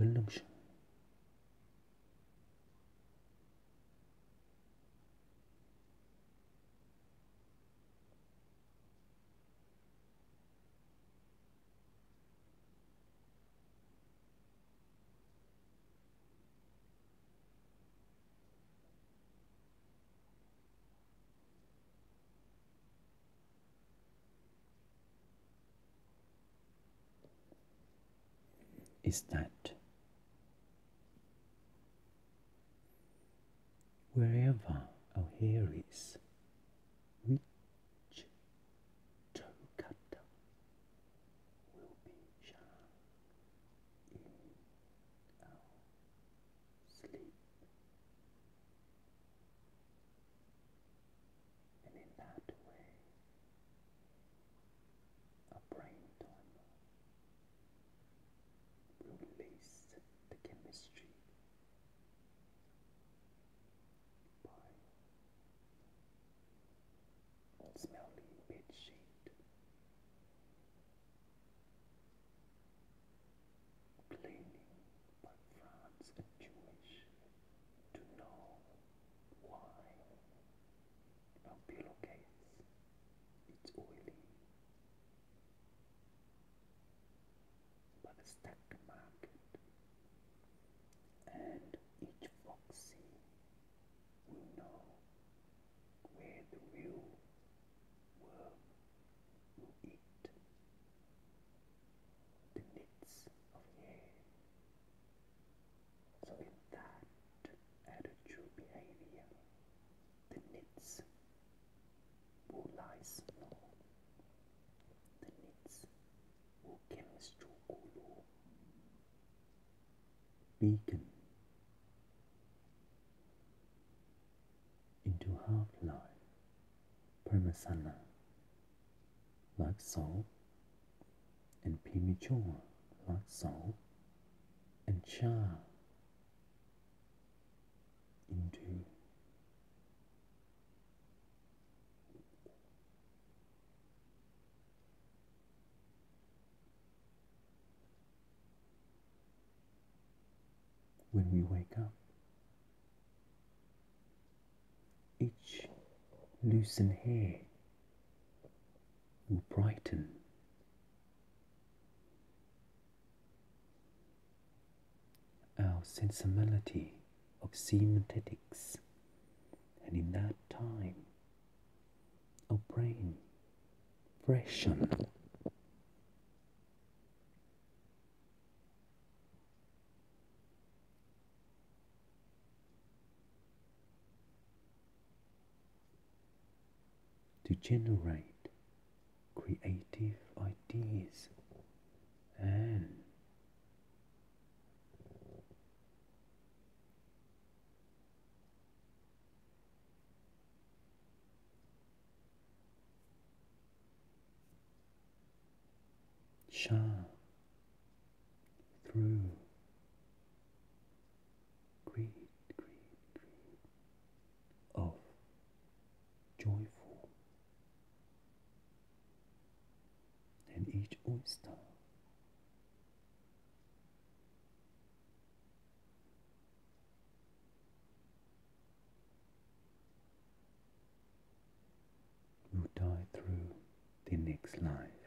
delusion. Is that wherever our hair is, which Tokata will be shown in our sleep. And in that way, our brain timer release the chemistry pillowcase it's oily. By the stock market, and each foxy will know where the real worm will eat the nits of hair. So in that attitude behavior, the nits will lie small. The nits will chemistry kulu. Beacon into half-life permasana like so and premature like so and cha into when we wake up. Each loosened hair will brighten. Our sensibility of semantetics, and in that time, our brain freshen. To generate creative ideas and shine through greed, greed, greed of joyful and each oyster will die through the next life.